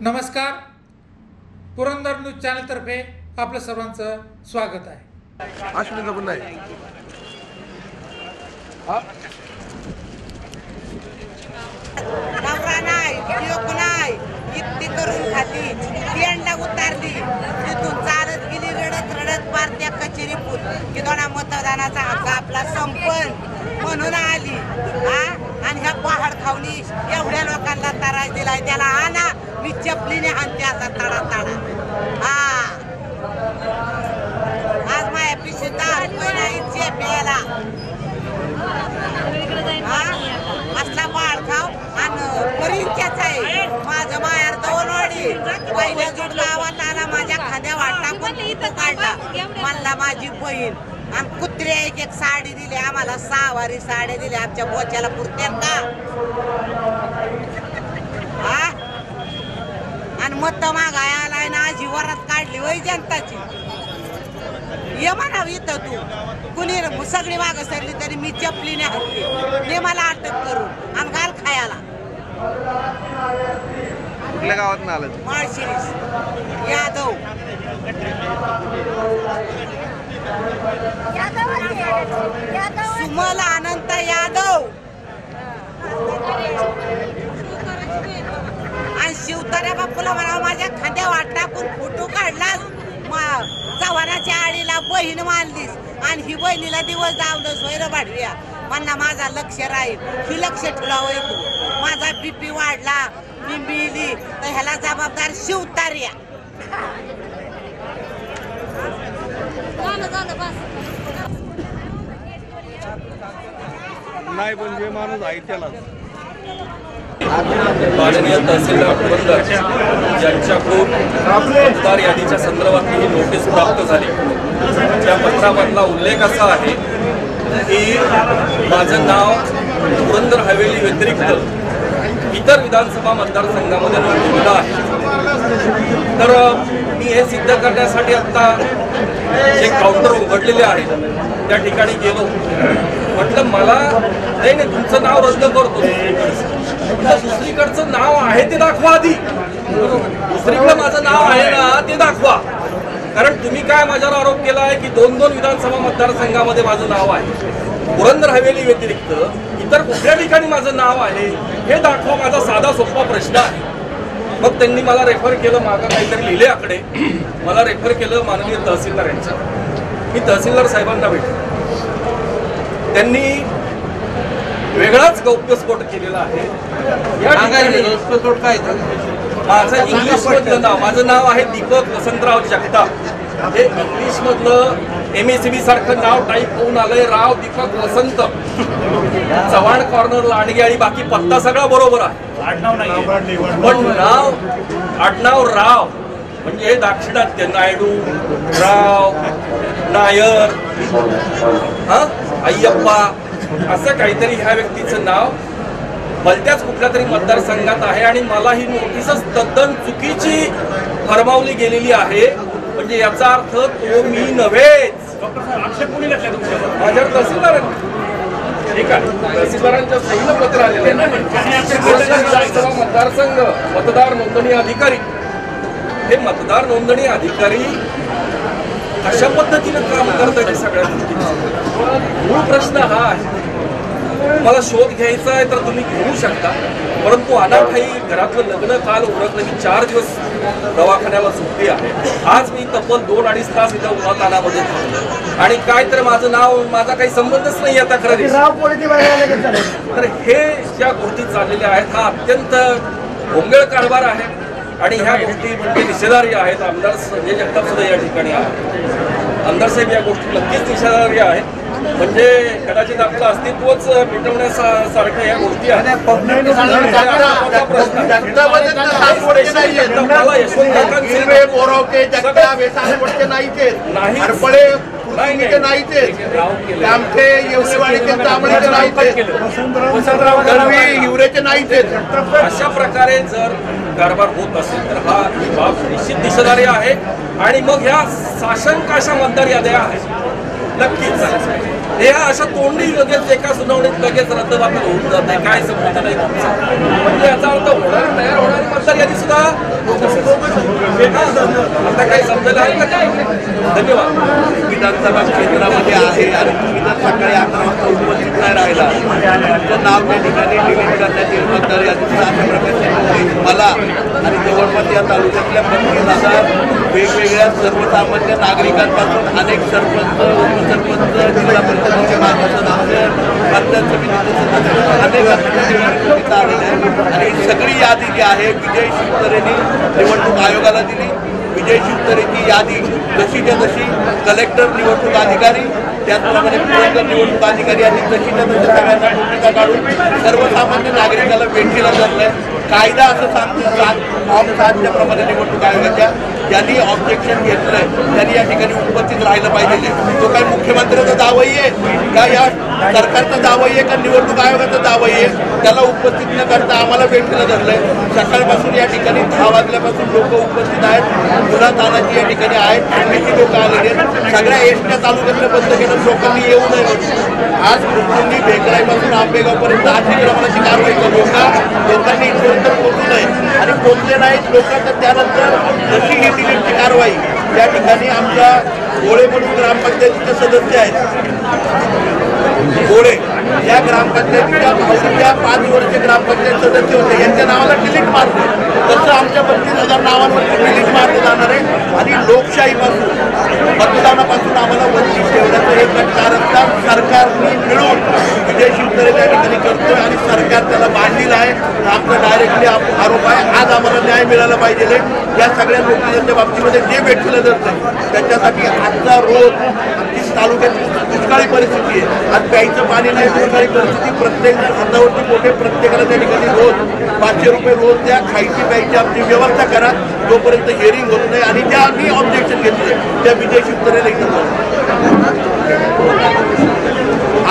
नमस्कार. पुरंदर न्यूज चॅनलतर्फे आपलं सर्वांचं स्वागत आहे. अश्विनीचा पण नाही. नवरा नाही योग नाही इतकी करून खाती पेंडा उतारली. तिथून चालत गेली रडत रडत पार त्या कचेरी पूल की दोना मतदानाचा हक्क आपला संपन म्हणून आली. हा? आणि ह्या पहाड खावली एवढ्या लोकांना त्रास दिलाय. त्याला हा ना मी चपलीने आणते असा तडा तडा हा. आज माझ्या पिशवी दहा नाही चेप्याला असला बाळ खाव आणि परिचयाच आहे. माझं मायार दोनवाडी पहिल्या जोड गावात आला माझ्या खांद्या वाटला पण इथं काढला. मला माझी बहीण आणि कुत्रे एक एक साडी दिली आम्हाला सहावारी साड्या दिल्या आमच्या बोच्याला पुरत्यात का हा आणि मत मागाय आलाय ना आजी वरात काढली वय जनताची. ये म्हणावं इथं तू. कुणी सगळी मागं सरली तरी मी चपलीने हटली. ते मला अटक करून आणि घाल खायला. कुठल्या गावात आलं माळशिरीस. आणि बापूला माझ्या खांद्या वाट टाकून फोटो काढला चव्हाणाच्या आळीला बहीण मानलीस आणि ही बहिणीला दिवस दावलं सोयर वाढव्या म्हणा माझा लक्ष राहील. ही लक्ष ठेवावं तू. माझा बीपी वाढला मी मिली. तर ह्याला जबाबदार शिवतार्या नाही पण जे माणूस आहे त्यालाच. माननीय तहसीलदार पुरंदर यांच्याकडून मतदार यादीच्या संदर्भात ही नोटीस प्राप्त झाली. त्या पत्रामधला उल्लेख असा आहे की माझं नाव पुरंदर हवेली व्यतिरिक्त इतर विधानसभा मतदारसंघामध्ये नोंदवलं आहे. तर मी हे सिद्ध करण्यासाठी आत्ता जे काउंटर उघडलेले आहेत त्या ठिकाणी गेलो. म्हटलं मला नाही नाही तुमचं नाव रद्द करतो. दुसरीकडचं नाव आहे ते दाखवा आधी. दुसरीकडे माझं नाव आहे ना ते दाखवा. कारण तुम्ही काय माझ्यावर आरोप केला आहे की दोन दोन विधानसभा मतदारसंघामध्ये माझं नाव आहे? पुरंदर हवेली व्यतिरिक्त इतर कुठल्या ठिकाणी माझं नाव आहे हे दाखवा माझा साधा सोपा प्रश्न आहे. मग त्यांनी मला रेफर केलं मागं काहीतरी लिहिले आकडे. मला रेफर केलं माननीय तहसीलदार यांच्या. मी तहसीलदार साहेबांना भेटलो. त्यांनी वेगळाच गौप्यस्फोट केलेला आहे. या ठिकाणी माझं इंग्लिश मधलं नाव. माझं नाव आहे दीपक वसंतराव जगताप. हे इंग्लिश मधलं एम एस बी सारखं नाव टाईप होऊन आलंय. राव दीपक वसंत. चव्हाण कॉर्नर लांडगे आणि बाकी पत्ता सगळा बरोबर आहे. पण नाव आडनाव राव. म्हणजे हे दाक्षिणात्य नायडू राव नायर. हा? अय्यप्पा असं काहीतरी ह्या व्यक्तीचं नाव भलत्याच कुठल्या तरी मतदारसंघात आहे आणि मला ही नोटीसच तद्दन चुकीची फरमावली गेलेली आहे. म्हणजे याचा अर्थ तो मी नव्हेच. माझ्यावर तहसीलदारांनी. ठीक आहे. तहसीलदारांच्या सहीनं पत्र आलेलं आहे. पुरंदर विधानसभा मतदारसंघ मतदार नोंदणी अधिकारी. हे मतदार नोंदणी अधिकारी अशा पद्धतीनं काम करतात हे सगळ्या गोष्टी? मूळ प्रश्न हा आहे. मला शोध घ्यायचा आहे तर तुम्ही घेऊ शकता. परंतु अनाठाई घरातलं लग्न काल उरकलं की चार दिवस दवाखान्याला सुट्टी आहे. आज मी तब्बल दोन अडीच तास इथं उन्हातानामध्ये थांबलो. आणि काय तर माझं नाव माझा काही संबंधच नाही या तक्रारी तर हे ज्या गोष्टी चाललेल्या आहेत हा अत्यंत भोंगळ कारभार आहे. आणि ह्या गोष्टी म्हणजे निषेधार्य आहेत आमदार संजय जगताप सुद्धा या ठिकाणी आहेत आमदार साहेब या गोष्टी नक्कीच निषेधार्य आहेत म्हणजे कदाचित आपलं अस्तित्वच मिटवण्यासारखं या गोष्टी आहेत नाही. हरपळे नाही, नाही. केलं. आमचे येवलेवाडीचे नाहीचे दळवी हिवरेचे नाहीचे अशा प्रकारे जर कारभार होत असेल तर हा बाब निश्चित दिशेदारी आहे आणि मग ह्या साशंकाशा मतदार याद्या आहेत नक्कीच हे अशा तोंडी लगेच एका सुनावणीत लगेच रद्दबातल होऊन जात जाते काय समजत नाही म्हणजे याचा अर्थ होणार तयार होणारी मतदार यादी सुद्धा आता काही समजायला का? काय धन्यवाद. विधानसभा क्षेत्रामध्ये आहे आणि तुम्ही जर सकाळी अकरा वाजता उपस्थित नाही राहिला तुमचं नाव त्या ठिकाणी डिलीट करण्यात येईल मतदार यादीचा अशा प्रकारचे मला आणि जवळपास या तालुक्यातल्या पंचवीस हजार वेगवेगळ्या सर्वसामान्य नागरिकांपासून अनेक सरपंच उपसरपंच जिल्हा परिषदेचे माजी आलेल्या आहेत आणि सगळी यादी जी आहे विजय शिवतरेंनी निवडणूक आयोगाला दिली. विजय शिवतरेची यादी जशीच्या तशी कलेक्टर निवडणूक अधिकारी त्याचप्रमाणे पुरंदर निवडणूक अधिकारी आणि तशीच्या तशी सगळ्यांना भूमिका काढून सर्वसामान्य नागरिकाला भेटीला धरलंय कायदा असं सांगतो सात फॉर्म सातच्या प्रमाणे निवडणूक आयोगाच्या. ज्यांनी ऑब्जेक्शन घेतलंय त्यांनी या ठिकाणी उपस्थित राहिलं पाहिजे. तो काय मुख्यमंत्र्याचा दावाही आहे. का या सरकारचा दावाही आहे का निवडणूक आयोगाचा दावाही आहे त्याला उपस्थित न करता आम्हाला भेटलं धरलंय सकाळपासून या ठिकाणी दहा वाजल्यापासून लोक उपस्थित आहेत. मुला तानाची या ठिकाणी आहेत. ठाण्याची लोक आलेली आहेत. सगळ्या एसट्या तालुक्यातलं बंद केलं. लोकांनी येऊ नये आज कुठूनही भेकराईपासून आंबेगावपर्यंत अतिक्रमणाची कारवाई करू का लोकांनी इथपर्यंत पोहोचू नये. आणि पोहोचले नाहीत लोक तर त्यानंतर जशी ही कारवाई? त्या ठिकाणी आमच्या गोळे म्हणून ग्रामपंचायतीचे सदस्य आहेत. गोळे या ग्रामपंचायतीच्या पाच वर्ष ग्रामपंचायत सदस्य होते. यांच्या नावाला डिलीट मारतो आमच्या बत्तीस हजार नावांवरती डिलीट मारले जाणार आहे. आणि लोकशाहीपासून मतदानापासून आम्हाला वंचित ठेवण्याचं हे कारण सरकारने मिळून विजय शिवसेने त्या ठिकाणी करतोय आणि सरकार त्याला बांधलेलं आहे. आमचा डायरेक्टली आरोप आहे. आज आम्हाला न्याय मिळाला पाहिजे या सगळ्या लोकांच्या बाबतीमध्ये जे भेटलं जातं त्याच्यासाठी आजचा रोज तालुक्यात दुष्काळी परिस्थिती आहे. आज प्यायचं पाणी नाही दुष्काळी परिस्थिती प्रत्येक हातावरती मोठे प्रत्येकाला त्या ठिकाणी रोज पाचशे रुपये रोज द्या खायची प्यायची आमची व्यवस्था करा. जोपर्यंत हिअरिंग होत नाही आणि ज्या आम्ही ऑब्जेक्शन घेतलं त्या विजय शिवतरेला इथं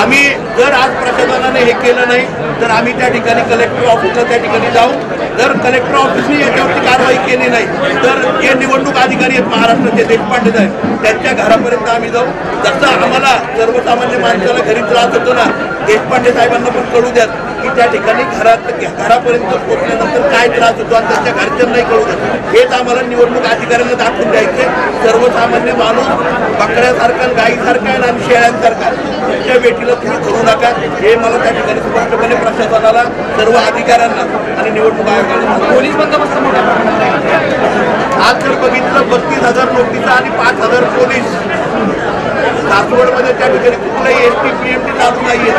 आम्ही जर आज प्रशासनाने हे केलं नाही तर आम्ही त्या ठिकाणी कलेक्टर ऑफिसला त्या ठिकाणी जाऊ जर कलेक्टर ऑफिसने याच्यावरती कारवाई केली नाही तर जे निवडणूक अधिकारी आहेत महाराष्ट्राचे देशपांडे साहेब. त्यांच्या घरापर्यंत आम्ही जाऊ. जसं आम्हाला सर्वसामान्य माणसाला घरी त्रास होतो ना देशपांडे साहेबांना पण कळू द्यात. की त्या ठिकाणी घरात घरापर्यंत पोहोचल्यानंतर काय त्रास होतो आणि त्यांच्या घरच्यांनाही कळू द्यात हेच आम्हाला निवडणूक अधिकाऱ्यांना दाखवून द्यायचे. सर्वसामान्य माणूस बकऱ्यासारखा गाईसारखा आणि शेळ्यांसारखा तुमच्या बेटीला तुम्ही करू नका. हे मला त्या ठिकाणी स्पष्टपणे प्रशासनाला सर्व अधिकाऱ्यांना आणि निवडणूक आयोगाला पोलीस बंदोबस्त आज जर बघितलं बत्तीस हजार नोटिसा आणि पाच हजार पोलीस. सासवडमध्ये त्या ठिकाणी कुठलाही S T P M T चालू नाहीये.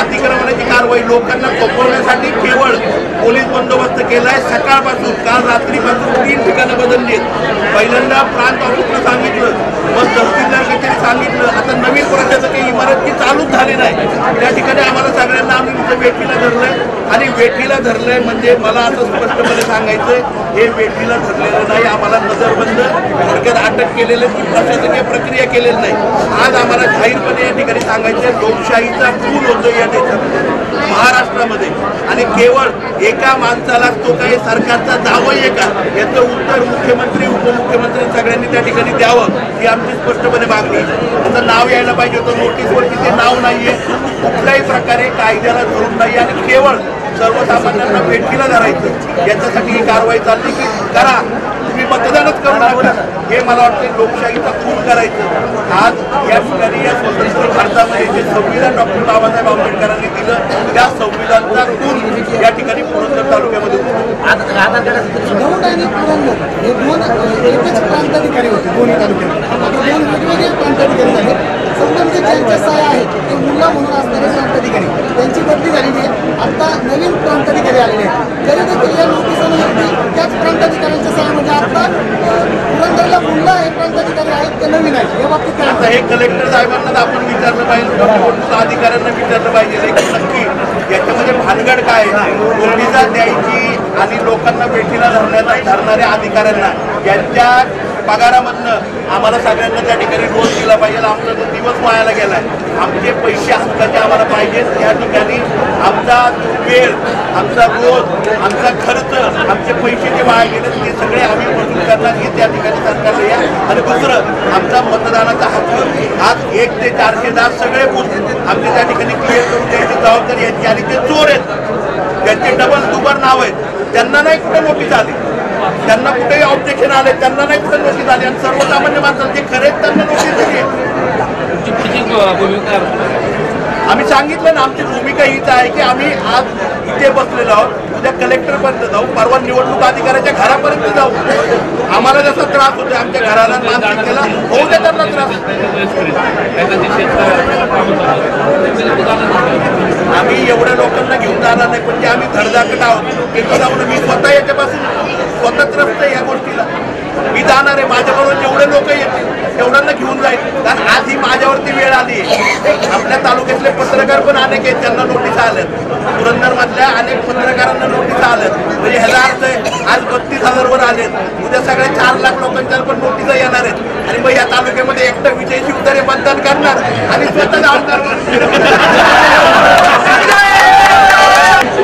अतिक्रमणाची कारवाई लोकांना थोपवण्यासाठी केवळ पोलीस बंदोबस्त केलाय. सकाळपासून काल रात्रीपासून तीन ठिकाणं बदलली आहेत पहिल्यांदा प्रांत ऑफिसला सांगितलं मग तहसीलदार कचेरी सांगितलं आता नवीन प्रशासकीय इमारत ती चालूच झाली नाही. त्या ठिकाणी आम्हाला सगळ्यांना आम्ही तिथं वेठीला धरलंय. आणि वेठीला धरलंय म्हणजे मला असं स्पष्टपणे सांगायचंय हे वेठीला धरलेलं नाही. आम्हाला नजरबंद थोडक्यात अटक केलेलं की प्रशासकीय प्रक्रिया केलेली नाही. आज आम्हाला जाहीरपणे या ठिकाणी सांगायचं लोकशाहीचा पूल होतो या देशात महाराष्ट्रामध्ये. आणि केवळ एका माणसाला तो काही सरकारचा जावं आहे का? याचं उत्तर मुख्यमंत्री उपमुख्यमंत्री सगळ्यांनी त्या ठिकाणी द्यावं ही आमची स्पष्टपणे मागणी त्याचं नाव यायला पाहिजे होतं नोटीसवरती ते नाव नाहीये. कुठल्याही प्रकारे कायद्याला धरून नाही आणि केवळ सर्वसामान्यांना भेटीला धरायचं. याच्यासाठी ही कारवाई चालली की करा. मतदानच करू नका. हे मला वाटतं लोकशाहीचा खून करायचं. आज या ठिकाणी या स्वतंत्र भारतामध्ये जे संविधान डॉक्टर बाबासाहेब आंबेडकरांनी दिलं त्या संविधानाचा खून या ठिकाणी पुरंदर तालुक्यामध्ये हे दोन एकच प्रांताधिकारी होते. दोन्ही तालुक्यात दोन वेगवेगळे प्रांताधिकारी झाले संबंधित ज्यांच्या आहेत ते मुल्ला म्हणून असणारे प्रांताधिकारी त्यांची बदली झालेली आहे आता नवीन प्रांताधिकारी आलेले आहेत. तरी देखील या नोटिसांवरती त्याच प्रांताधिकाऱ्यांच्या पुरंदरला मुल्ला हे प्रांताधिकारी आहेत ते नवीन आहेत या बाबतीत काय आता हे कलेक्टर साहेबांना आपण विचारलं पाहिजे निवडणूक अधिकाऱ्यांना विचारलं पाहिजे की नक्की. याच्यामध्ये भानगड काय? नोटिसा द्यायची आणि लोकांना भेटीला धरण्याचा धरणाऱ्या अधिकाऱ्यांना. यांच्या पगारामधनं आम्हाला सगळ्यांना त्या ठिकाणी रोज दिला पाहिजे. आमचा जो दिवस वायाला गेलाय आमचे पैसे हक्काचे आम्हाला पाहिजेत त्या ठिकाणी आमचा वेळ आमचा रोज आमचा खर्च आमचे पैसे जे वाया गेले ते सगळे आम्ही वसूल करणार हे त्या ठिकाणी सरकारला या. आणि दुसरं आमचा मतदानाचा हक्क आज एक ते चारशे दहा सगळे बूथ आमचे त्या ठिकाणी क्लिअर करून द्यायची जबाबदारी यांची. आणि ते चोर आहेत त्यांचे डबल दुबर नाव आहेत त्यांना नाही कुठे नोटीस आली. त्यांना कुठेही ऑब्जेक्शन आले त्यांना नाही कुठे नोटीस आली. आणि सर्वसामान्य माणसाला जे खरे त्यांना नोटीस दिली आम्ही सांगितलं ना आमची भूमिका हीच आहे की आम्ही आज इथे बसलेलो आहोत. उद्या कलेक्टर पर्यंत जाऊ. परवा निवडणूक अधिकाऱ्याच्या घरापर्यंत जाऊ. आम्हाला जसा त्रास होतो आमच्या घराला मानसिकतेला होऊ दे त्यांना त्रास. आम्ही एवढ्या लोकांना घेऊन जाणार नाही पण ते आम्ही धडधाकट आहोत एक जाऊन मी स्वतः याच्यापासून स्वतंत्र या गोष्टीला. मी जाणार आहे माझ्याबरोबर जेवढे लोक येतील तेवढ्यांना घेऊन जाईल. कारण आज ही माझ्यावरती वेळ आली आपल्या तालुक्यातले पत्रकार पण अनेक आहेत त्यांना नोटीस आल्यात पुरंदर मधल्या अनेक पत्रकारांना नोटीस आल्यात म्हणजे ह्याचा अर्थ आहे आज बत्तीस हजार वर आलेत उद्या सगळ्या चार लाख लोकांच्या पण नोटीस येणार आहेत. आणि मग या तालुक्यामध्ये एकटं विजय शिवतारे मतदान करणार आणि स्वतः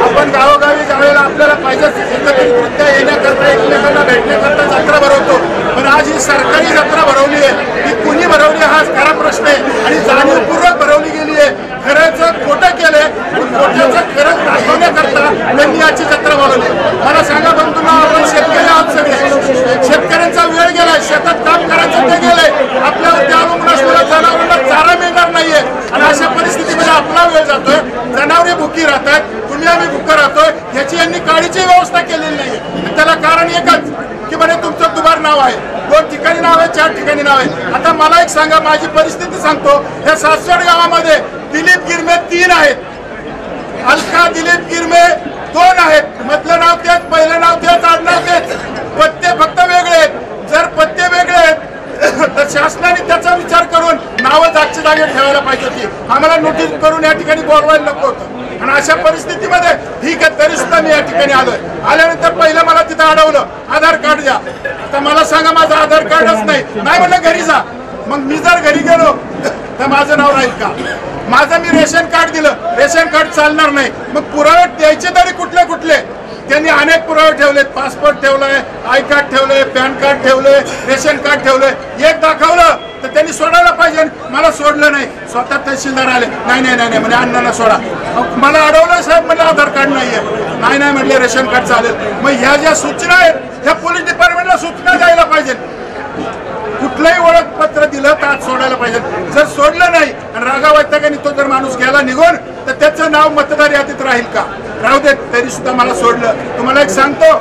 आपण गावोगावी ज्यावेळेला आपल्याला पाहिजे एकत्रितरित्या येण्याकरता एकमेकांना भेटण्याकरता जत्रा भरवतो. पण आज ही सरकारी जत्रा भरवली आहे. ही कुणी भरवली हा खरा प्रश्न आहे. आणि जाणीवपूर्वक भरवली गेली आहे. खऱ्याचं खोटं केलंय खोट्याचं खरं दाखवण्याकरता त्यांनी याची जत्रा भरवली मला सांगा बंधूंना आपण शेतकरी आहोत सगळे. शेतकऱ्यांचा वेळ गेलाय शेतात काम करायचं ते गेलंय. आपल्याला त्या अवलंबून जनावरांना चारा मिळणार नाहीये. आणि अशा परिस्थितीमध्ये आपला वेळ जातोय. जनावरे भुकी राहतात तुम्ही आम्ही भुकं राहतोय याची यांनी काळीची व्यवस्था केलेली नाहीये. त्याला कारण एकच की म्हणे तुमचं दुबार नाव आहे. दोन ठिकाणी नाव आहे चार ठिकाणी नाव आहे. आता मला एक सांगा माझी परिस्थिती सांगतो. या सासवड गावामध्ये दिलीप गिरमे तीन आहेत. अलका दिलीप गिरमे दोन आहेत. मधलं नाव तेच पहिलं नाव तेच आडनाव तेच. पत्ते फक्त वेगळे आहेत. जर पत्ते वेगळे आहेत तर शासनाने त्याचा विचार करून नावं जागच्या जागे ठेवायला पाहिजे होती. आम्हाला नोटीस करून या ठिकाणी बोलवायला नको होतं. आणि अशा परिस्थितीमध्ये ठीक आहे तरी सुद्धा मी या ठिकाणी आलोय. आल्यानंतर पहिलं मला तिथं अडवलं. आधार कार्ड द्या. तर मला सांगा माझं आधार कार्डच नाही. नाही म्हटलं घरी जा. मग मी जर घरी गेलो तर माझं नाव राहील का? माझं मी रेशन कार्ड दिलं. रेशन कार्ड चालणार नाही. मग पुरावे द्यायचे तरी कुठले कुठले? त्यांनी अनेक पुरावे ठेवलेत. पासपोर्ट ठेवलंय आय कार्ड ठेवलंय पॅन कार्ड ठेवलंय रेशन कार्ड ठेवलंय. एक दाखवलं तर त्यांनी सोडायला मला सोडलं नाही. स्वतः तहसीलदार आले. नाही नाही नाही नाही म्हणजे अण्णांना सोडा. मला अडवलं साहेब म्हणलं आधार कार्ड नाहीये. नाही नाही म्हटले रेशन कार्ड चालेल. मग ह्या ज्या सूचना आहेत ह्या पोलीस डिपार्टमेंटला सूचना द्यायला पाहिजे. कुठलंही ओळखपत्र दिलं तर आज सोडायला पाहिजे. जर सोडलं नाही आणि रागा वैतागाने तो जर माणूस गेला निघून तर त्याचं नाव मतदार यादीत राहील का? राहू देत तरी सुद्धा मला सोडलं. तुम्हाला एक सांगतो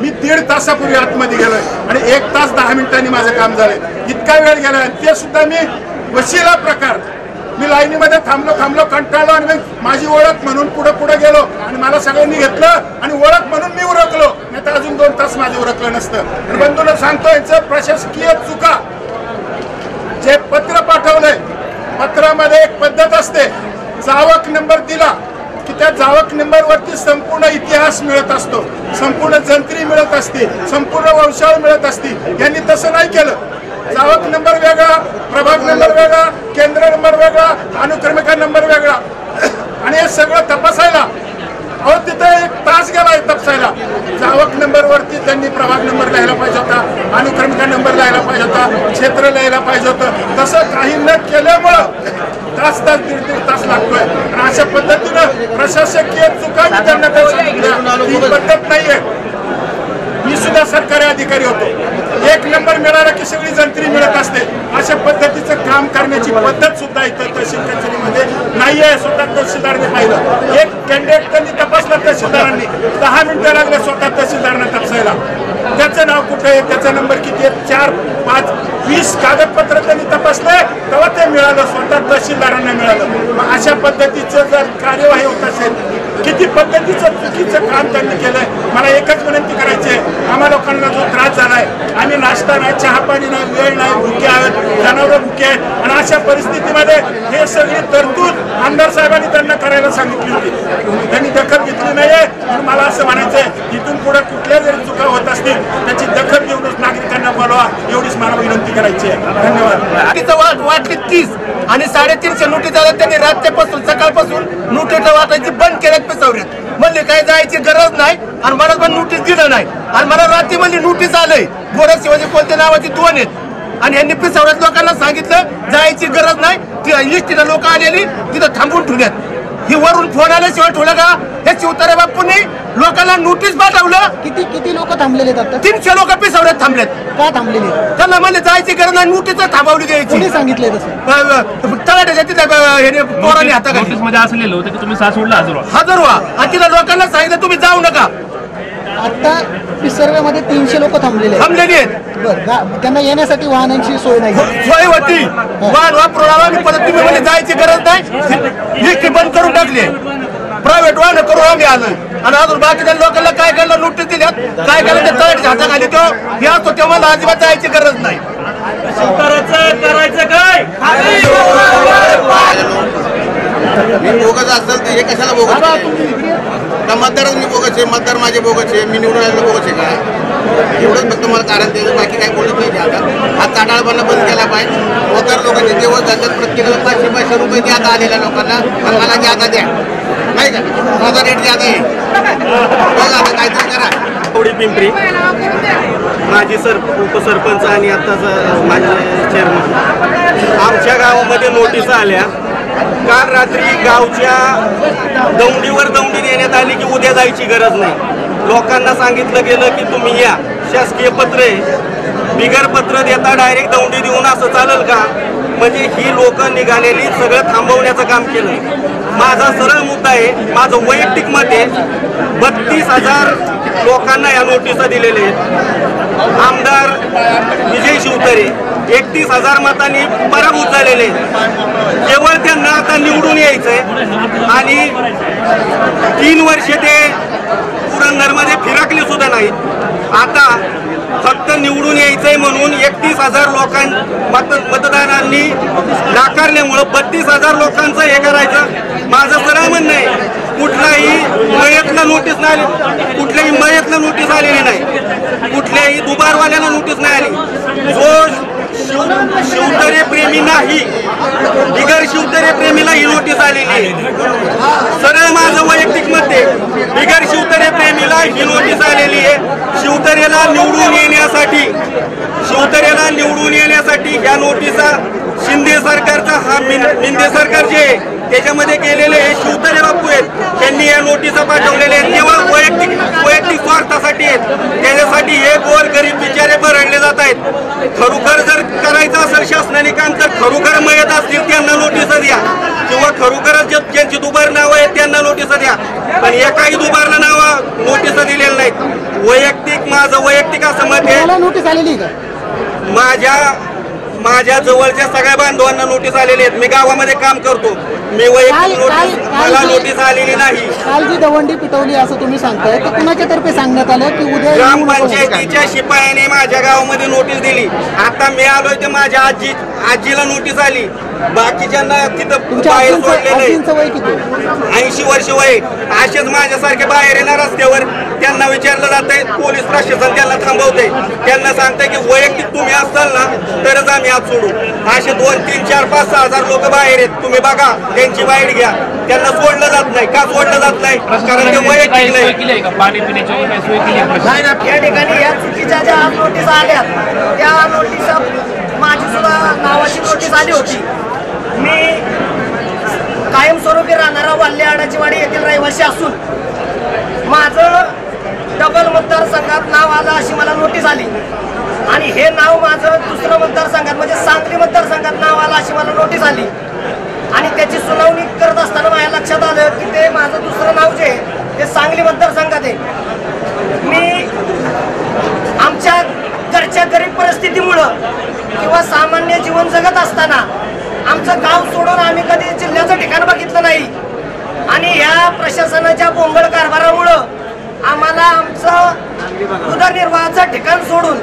मी दीड तासापूर्वी आतमध्ये गेलोय. आणि एक तास दहा मिनिटांनी माझं काम झालंय. इतका वेळ गेलाय ते सुद्धा मी वशिला प्रकार. मी लाईनीमध्ये थांबलो थांबलो कंटाळलो आणि मग माझी ओळख म्हणून पुढे पुढे गेलो. आणि मला सगळ्यांनी घेतलं आणि ओळख म्हणून मी उरकलो. नाही तर अजून दोन तास माझे उरकलं नसतं. आणि बंधूला सांगतो यांचं प्रशासकीय चुका. जे पत्र पाठवलंय पत्रामध्ये एक पद्धत असते. जावक नंबर दिला की त्या जावक नंबर वरती संपूर्ण इतिहास मिळत असतो. संपूर्ण जंत्री मिळत असते. संपूर्ण वंशावळ मिळत असते. यांनी तसं नाही केलं. जावक नंबर वेगळा प्रभाग नंबर वेगळा केंद्र नंबर वेगळा अनुक्रमिका नंबर वेगळा. आणि हे सगळं तपासायला अहो तिथे एक तास गेलाय तपासायला. जावक नंबर वरती त्यांनी प्रभाग नंबर लिहायला पाहिजे होता अनुक्रमिका नंबर लिहायला पाहिजे होता क्षेत्र लिहायला पाहिजे होतं. तसं काही न केल्यामुळं तास तास दीड दीड तास लागतोय. आणि अशा पद्धतीनं प्रशासकीय चुका त्यांना त्या पद्धत नाहीये. मी सुद्धा सरकारी अधिकारी होतो. एक नंबर मिळाला की सगळी जंत्री मिळत असते. अशा पद्धतीचं काम करण्याची पद्धत सुद्धा इथं तहसील कचेरीमध्ये नाहीये स्वतः तहसीलदारने पाहिलं. एक कॅन्डिडेट त्यांनी तपासला तहसीलदारांनी. दहा मिनिटं लागले स्वतः तहसीलदारांना तपासायला. त्याचं नाव कुठे आहे त्याचा नंबर किती आहे चार पाच वीस कागदपत्र त्यांनी तपासले तेव्हा ते मिळालं स्वतः तहसीलदारांना मिळालं. अशा पद्धतीचं जर कार्यवाही होत असेल किती पद्धतीचं चुकीचं काम त्यांनी केलंय? मला एकच विनंती करायची आहे. आम्हा लोकांना जो त्रास झालाय आम्ही नाश्ता नाही चहा पाणी नाही वेळ नाही भुके आहेत जनावर भुके आहेत. आणि अशा परिस्थितीमध्ये हे सगळी तरतूद आमदार साहेबांनी त्यांना करायला सांगितली होती. त्यांनी दखल घेतली नाहीये. मला असं म्हणायचंय इथून पुढे कुठल्या जरी चुका होत असतील त्याची दखल घेऊनच बोलवा एवढीच मला विनंती करायची आहे. धन्यवाद. वाटली तीस आणि साडेतीनशे नोटीस झाल्या त्यांनी रात्रीपासून सकाळपासून नोटीस वाटायची बंद केल्यात पिसावऱ्यात. म्हणले काय जायची गरज नाही आणि मला पण नोटीस दिलं नाही. आणि मला रात्री म्हणजे नोटीस आलंय. गोरख शिवाजी कोणत्या नावाची दोन आहेत. आणि यांनी पिसावऱ्यात लोकांना सांगितलं जायची गरज नाही. ती लिस्टीला लोक आलेली तिथं थांबून ठेवल्यात. ही वरून फोन आल्याशिवाय ठेवलं का? हे शिवतारे बापूंनी लोकांना नोटीस पाठवलं. किती किती लोक थांबलेले आता? तीनशे लोक पिसवण्यात थांबलेत. का थांबलेले? त्यांना म्हणजे जायची गरज नाही नोटीस थांबवली द्यायची. कोणी सांगितलंय तसं? तळाट्याच्या तिथे ह्याने पोरांनी हाताखाली. नोटीसमध्ये असलेलं होतं की तुम्ही सासवडला हजर व्हा. हजर व्हा. आणि तिला लोकांना सांगितलं तुम्ही जाऊ नका. आता पिसर्व्यामध्ये तीनशे लोक थांबलेले आहेत. थांबलेली आहेत. बरं गा- त्यांना येण्यासाठी वाहनांची सोय नाही. सोय होती. वाहन वापरून आला आणि परत तुम्ही म्हणजे जायची गरज नाही. ही की बंद करून टाकली प्रायव्हेट वाहन करून आम्ही आलोय. आणि अजून बाकीच्या लोकांना काय करणार? नोटीस दिल्यात काय करणार ते तळाच्या हाताखाली तो हे असतो तेव्हा मला अजिबात जायची गरज नाही. करायचं काय? मी बोगस असेल तर हे कशाला बोगस? मतदारच मी बोगस आहे मतदार माझे बोगस आहे मी निवडून आलेलो बोगस आहे का? एवढंच फक्त मला कारण द्यायचं बाकी काय बोलत नाही आता हा चाटाळपणा बंद केला पाहिजे. मतदार लोकांचे जेव्हा जातात प्रत्येकाला पाचशे पाचशे रुपये द्या आता आलेल्या लोकांना. पण मला द्या आता द्या. नाही का? माझा रेट द्या आता आहे. बघा आता काहीतरी करा. थोडी पिंपरी. माझी सर उपसरपंच आणि आत्ताचा माझे चेअरमन आमच्या गावामध्ये नोटीस आल्या. काल रात्री गावच्या दौंडीवर दौंडी देण्यात आली की उद्या जायची गरज नाही. लोकांना सांगितलं गेलं की तुम्ही या. शासकीय पत्रे बिगर पत्र देता डायरेक्ट दौंडी देऊन असं चालेल का? म्हणजे ही लोक निघालेली सगळं थांबवण्याचं काम केलं माझा सरळ मुद्दा आहे माझं वैयक्तिक मत आहे बत्तीस हजार लोकांना या नोटिसा दिलेल्या आहेत. आमदार विजय शिवतरे एकतीस हजार मतांनी पराभूत झालेले आहेत. केवळ त्यांना आता निवडून यायचंय आणि तीन वर्षे ते पुरंदरमध्ये फिरकले सुद्धा नाहीत आता फक्त निवडून यायचंय म्हणून एकतीस हजार लोकां मत मतदारांनी नाकारल्यामुळं बत्तीस हजार लोकांचं हे करायचं माझं सरळ म्हणणं आहे. कुठलाही मयतला नोटीस नाही आली. कुठल्याही मयतला नोटीस आलेली नाही. कुठल्याही दुबारवाल्याला नोटीस नाही आली. जो शिवतरे प्रेमी नाही. बिगर शिवतरे प्रेमीला ही नोटीस आलेली आहे. सरळ माझं वैयक्तिक मत आहे. बिगर शिवतरे प्रेमीला ही नोटीस आलेली आहे. शिवतरेला निवडून येण्यासाठी शिवतरेला निवडून येण्यासाठी ह्या नोटिसा शिंदे सरकारचा हा मिंदे सरकार जे आहे त्याच्यामध्ये गेलेले हे शिवतरे बापू आहेत. त्यांनी या नोटिसा पाठवलेल्या आहेत. केवळ वैयक्तिक वैयक्तिक स्वार्थासाठी आहेत. त्याच्यासाठी हे गोर गरीब बिचारे भरडले जात आहेत. खरोखर जर करायचं असेल शासनाने काम तर खरोखर मयत असतील त्यांना नोटिसा द्या. किंवा खरोखरच जे ज्यांची दुबार नावं आहेत त्यांना नोटिसा द्या. पण एकाही दुबारला नावं नोटिसा दिलेल्या नाहीत. वैयक्तिक माझं वैयक्तिक असं मत आहे. नोटीस आलेली का? माझ्या माझ्या जवळच्या सगळ्या बांधवांना नोटीस आलेली आहेत. मी गावामध्ये काम करतो. मी वैयक्तिक मला जे- नोटीस आलेली नाही. काल जी दवंडी पिटवली असं तुम्ही सांगताय ते कुणाच्या तर्फे सांगण्यात आलं की उद्या येऊ नको म्हणून? ग्रामपंचायतीच्या शिपायाने माझ्या गावामध्ये नोटीस दिली. आता मी आलोय ते माझ्या आजी आजीला नोटीस आली. बाकीच्यांना तिथं तुमच्या बाहेर आजींचं सोडलेलं आजींचं वय किती? ऐंशी वर्ष वय. असेच माझ्यासारखे बाहेर येणार रस्त्यावर. त्यांना विचारलं जातंय पोलीस प्रशासन त्यांना थांबवते त्यांना सांगतंय की वैयक्तिक तुम्ही असाल ना तरच आम्ही आत सोडू. असे दोन तीन चार पाच सहा हजार लोक बाहेर आहेत. तुम्ही बघा त्यांची बाईट घ्या. त्यांना सोडलं जात नाही. का सोडलं जात नाही? कारण ते वैयक्तिक सोय नाही. केली आहे का? पाणी पिण्याची वगैरे काही सोय केली आहे प्रशासनाने? या ठिकाणी या चुकीच्या ज्या नोटीस आल्या त्या नोटीस माझी सुद्धा नावाची नोटीस आली होती. मी कायमस्वरूपी राहणारा वाल्ले आडाचीवाडी येथील रहिवासी असून माझं डबल मतदारसंघात नाव आलं अशी मला नोटीस आली. आणि हे नाव माझं दुसरं मतदारसंघात म्हणजे सांगली मतदारसंघात नाव आलं अशी मला नोटीस आली. आणि त्याची सुनावणी करत असताना माझ्या लक्षात आलं की ते माझं दुसरं नाव जे ते सांगली मतदारसंघात आहे मी आमच्या घरच्या गरीब परिस्थितीमुळं किंवा सामान्य जीवन जगत असताना आमचं गाव सोडून आम्ही कधी जिल्ह्याचं ठिकाण बघितलं नाही. आणि या प्रशासनाच्या बोंबळ कारभारामुळं आम्हाला आमचं उदरनिर्वाहाचं ठिकाण सोडून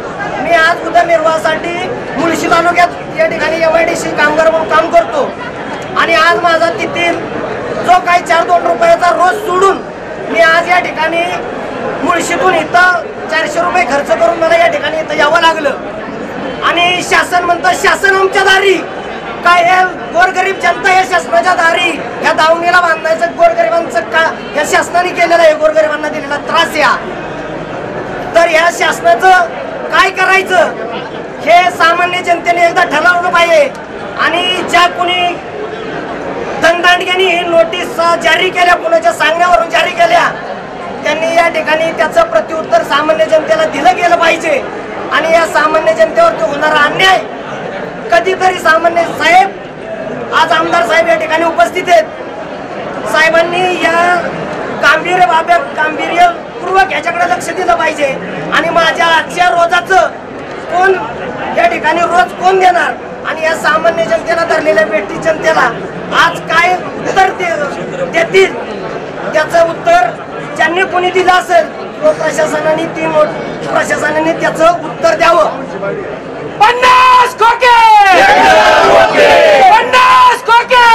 मी आज उदरनिर्वाहासाठी मुळशी तालुक्यात या ठिकाणी एम आय डी सी कामगार म्हणून काम करतो. आणि आज माझा तिथील जो काही चार दोन रुपयाचा रोज सोडून मी आज या ठिकाणी मुळशीतून इथं चारशे रुपये खर्च करून मला या ठिकाणी इथं यावं लागलं. आणि शासन म्हणतं शासन आमच्या दारी. काय हे गोरगरीब जनता या शासनाच्या दारी? या दावणीला बांधायचं गोरगरिबांचं का या शासनाने केलेलं आहे गोरगरिबांना दिलेला त्रास या. तर या शासनाचं काय करायचं? हे सामान्य जनतेने एकदा ठरवलं पाहिजे. आणि ज्या कोणी संगदांडग्यांनी ही नोटीस जारी केल्या कुणाच्या सांगण्यावरून जारी केल्या. त्यांनी या ठिकाणी त्याचं प्रत्युत्तर सामान्य जनतेला दिलं गेलं पाहिजे. आणि या सामान्य जनतेवरती होणारा अन्याय कधीतरी सामान्य साहेब आज आमदार साहेब या ठिकाणी उपस्थित आहेत. साहेबांनी या गांभीर्य बाब्या गांभीर्यपूर्वक याच्याकडे लक्ष दिलं पाहिजे. आणि माझ्या आजच्या रोजाचं कोण या ठिकाणी रोज कोण देणार? आणि या सामान्य जनतेला धरलेल्या बेटी जनतेला आज काय उत्तर देतील? त्याचं उत्तर ज्यांनी कोणी दिलं असेल तो प्रशासनाने तीन प्रशासनाने त्याचं उत्तर द्यावं. पन्नास खोके! पन्नास खोके!